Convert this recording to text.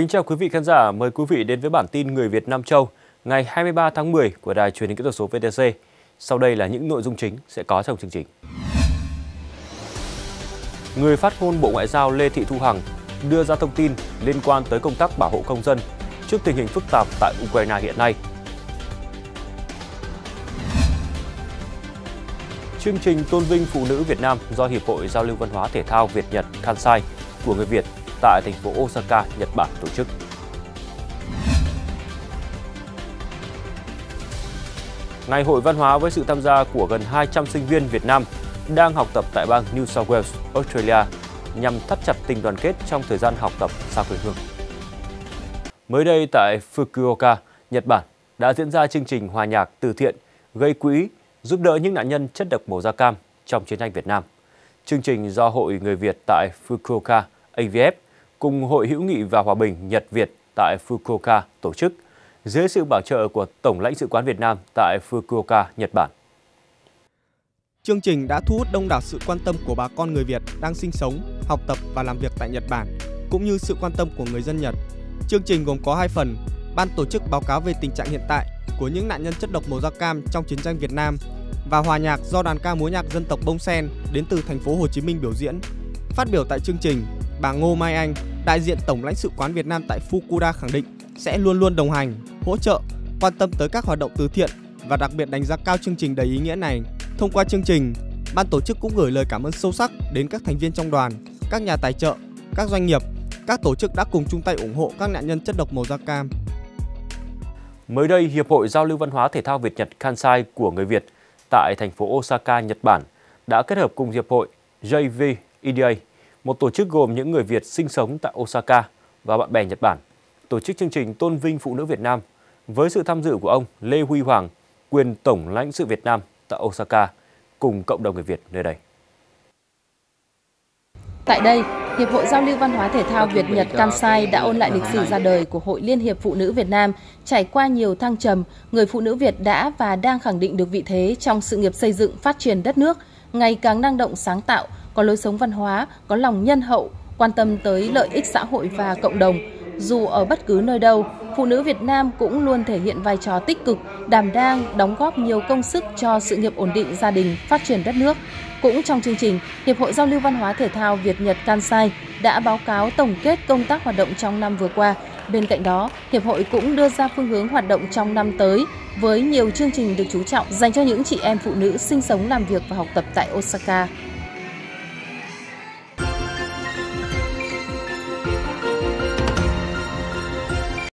Kính chào quý vị khán giả, mời quý vị đến với bản tin Người Việt Nam Châu ngày 23 tháng 10 của Đài truyền hình kỹ thuật số VTC. Sau đây là những nội dung chính sẽ có trong chương trình. Người phát ngôn Bộ Ngoại giao Lê Thị Thu Hằng đưa ra thông tin liên quan tới công tác bảo hộ công dân trước tình hình phức tạp tại Ukraine hiện nay. Chương trình tôn vinh phụ nữ Việt Nam do Hiệp hội Giao lưu Văn hóa Thể thao Việt Nhật Kansai của người Việt tại thành phố Osaka, Nhật Bản tổ chức. Ngày hội văn hóa với sự tham gia của gần 200 sinh viên Việt Nam đang học tập tại bang New South Wales, Australia nhằm thắt chặt tình đoàn kết trong thời gian học tập xa quê hương. Mới đây tại Fukuoka, Nhật Bản đã diễn ra chương trình hòa nhạc từ thiện gây quỹ giúp đỡ những nạn nhân chất độc màu da cam trong chiến tranh Việt Nam. Chương trình do Hội Người Việt tại Fukuoka AVF cùng Hội hữu nghị và hòa bình Nhật Việt tại Fukuoka tổ chức dưới sự bảo trợ của Tổng lãnh sự quán Việt Nam tại Fukuoka, Nhật Bản. Chương trình đã thu hút đông đảo sự quan tâm của bà con người Việt đang sinh sống, học tập và làm việc tại Nhật Bản, cũng như sự quan tâm của người dân Nhật. Chương trình gồm có hai phần, ban tổ chức báo cáo về tình trạng hiện tại của những nạn nhân chất độc màu da cam trong chiến tranh Việt Nam và hòa nhạc do đoàn ca múa nhạc dân tộc Bông Sen đến từ thành phố Hồ Chí Minh biểu diễn. Phát biểu tại chương trình, bà Ngô Mai Anh, đại diện Tổng lãnh sự quán Việt Nam tại Fukuda khẳng định sẽ luôn luôn đồng hành, hỗ trợ, quan tâm tới các hoạt động từ thiện và đặc biệt đánh giá cao chương trình đầy ý nghĩa này. Thông qua chương trình, ban tổ chức cũng gửi lời cảm ơn sâu sắc đến các thành viên trong đoàn, các nhà tài trợ, các doanh nghiệp, các tổ chức đã cùng chung tay ủng hộ các nạn nhân chất độc màu da cam. Mới đây, Hiệp hội Giao lưu Văn hóa Thể thao Việt Nhật Kansai của người Việt tại thành phố Osaka, Nhật Bản đã kết hợp cùng Hiệp hội JV EDA, một tổ chức gồm những người Việt sinh sống tại Osaka và bạn bè Nhật Bản, tổ chức chương trình tôn vinh phụ nữ Việt Nam với sự tham dự của ông Lê Huy Hoàng, quyền Tổng lãnh sự Việt Nam tại Osaka cùng cộng đồng người Việt nơi đây. Tại đây, Hiệp hội Giao lưu Văn hóa Thể thao Việt Nhật Kansai đã ôn lại lịch sử ra đời của Hội Liên hiệp Phụ nữ Việt Nam. Trải qua nhiều thăng trầm, người phụ nữ Việt đã và đang khẳng định được vị thế trong sự nghiệp xây dựng phát triển đất nước, ngày càng năng động sáng tạo, có lối sống văn hóa, có lòng nhân hậu, quan tâm tới lợi ích xã hội và cộng đồng. Dù ở bất cứ nơi đâu, phụ nữ Việt Nam cũng luôn thể hiện vai trò tích cực, đảm đang, đóng góp nhiều công sức cho sự nghiệp ổn định gia đình, phát triển đất nước. Cũng trong chương trình, Hiệp hội Giao lưu Văn hóa Thể thao Việt Nhật Kansai đã báo cáo tổng kết công tác hoạt động trong năm vừa qua. Bên cạnh đó, Hiệp hội cũng đưa ra phương hướng hoạt động trong năm tới với nhiều chương trình được chú trọng dành cho những chị em phụ nữ sinh sống, làm việc và học tập tại Osaka.